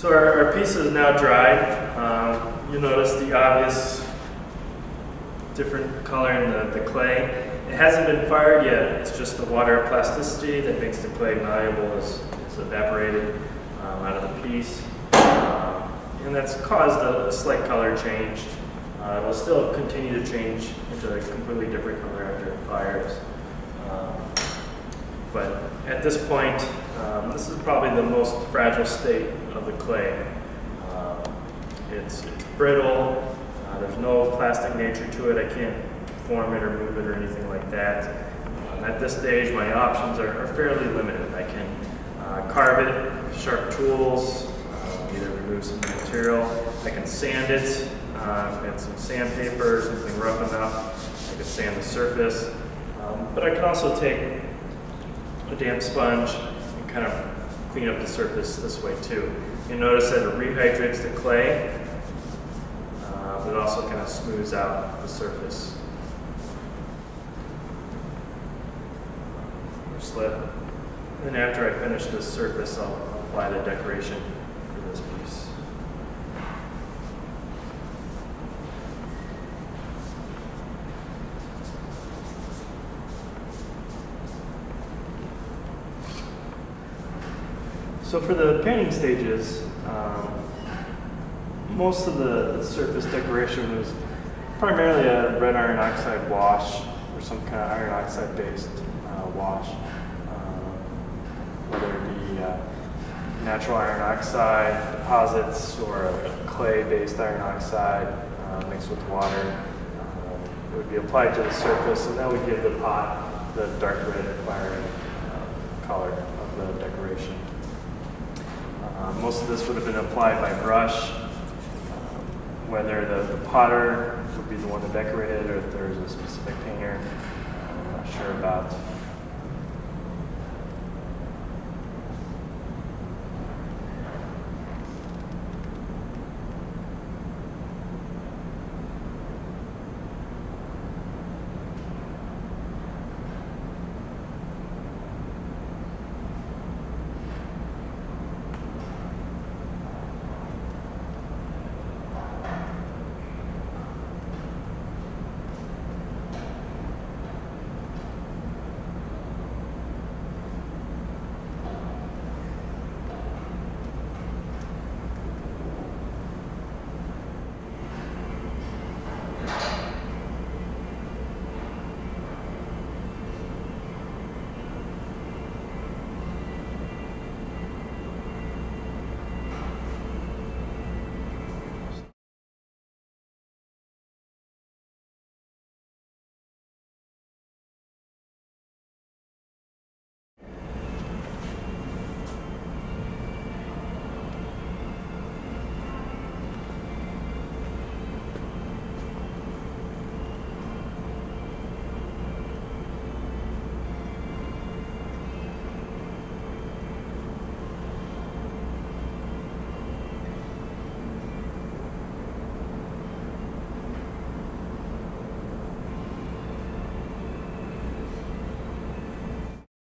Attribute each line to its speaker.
Speaker 1: So our, our piece is now dry. Um, you'll notice the obvious different color in the, the clay. It hasn't been fired yet. It's just the water plasticity that makes the clay malleable is, evaporated um, out of the piece. Um, and that's caused a, a slight color change. Uh, it'll still continue to change into a completely different color after it fires. Um, but at this point, um, this is probably the most fragile state of the clay. Um, it's, it's brittle, uh, there's no plastic nature to it, I can't form it or move it or anything like that. Um, at this stage, my options are, are fairly limited. I can uh, carve it with sharp tools, uh, either remove some material, I can sand it, uh, and some sandpaper, something rough enough, I can sand the surface. Um, but I can also take a damp sponge kind of clean up the surface this way too. You notice that it rehydrates the clay, uh, but it also kind of smooths out the surface. Or Slip. And then after I finish this surface, I'll apply the decoration for this piece. So for the painting stages, um, most of the, surface decoration was primarily a red iron oxide wash or some kind of iron oxide based uh, wash, uh, whether it be uh, natural iron oxide deposits or a clay based iron oxide uh, mixed with water. Uh, it would be applied to the surface and that would give the pot the dark red acquiring uh, color of the decoration. Uh, most of this would have been applied by brush, whether the, the potter would be the one that decorated or if there's a specific painter, I'm not sure about.